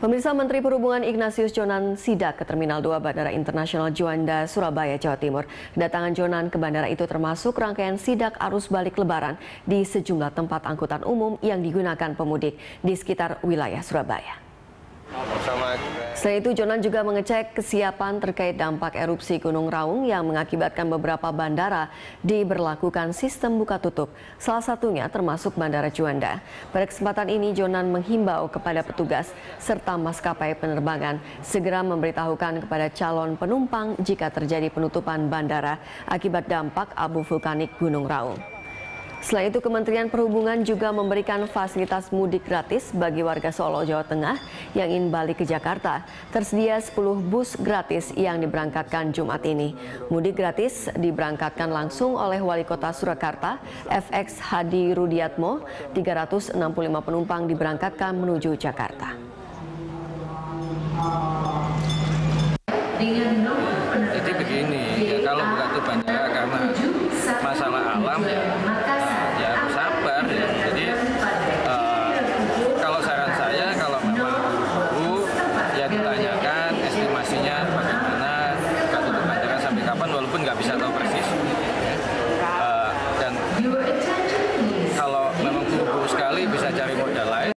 Pemirsa Menteri Perhubungan Ignatius Jonan sidak ke Terminal 2 Bandara Internasional Juanda, Surabaya, Jawa Timur. Kedatangan Jonan ke bandara itu termasuk rangkaian sidak arus balik lebaran di sejumlah tempat angkutan umum yang digunakan pemudik di sekitar wilayah Surabaya. Selain itu, Jonan juga mengecek kesiapan terkait dampak erupsi Gunung Raung yang mengakibatkan beberapa bandara diberlakukan sistem buka tutup, salah satunya termasuk Bandara Juanda. Pada kesempatan ini, Jonan menghimbau kepada petugas serta maskapai penerbangan segera memberitahukan kepada calon penumpang jika terjadi penutupan bandara akibat dampak abu vulkanik Gunung Raung. Selain itu, Kementerian Perhubungan juga memberikan fasilitas mudik gratis bagi warga Solo, Jawa Tengah yang ingin balik ke Jakarta. Tersedia 10 bus gratis yang diberangkatkan Jumat ini. Mudik gratis diberangkatkan langsung oleh Wali Kota Surakarta, FX Hadi Rudiatmo. 365 penumpang diberangkatkan menuju Jakarta. Jadi begini, ya kalau tutup bandara karena masalah alam ya solusinya bagaimana kartu perpajakan sampai kapan walaupun nggak bisa tahu persis ya. eh, dan kalau memang buruk sekali bisa cari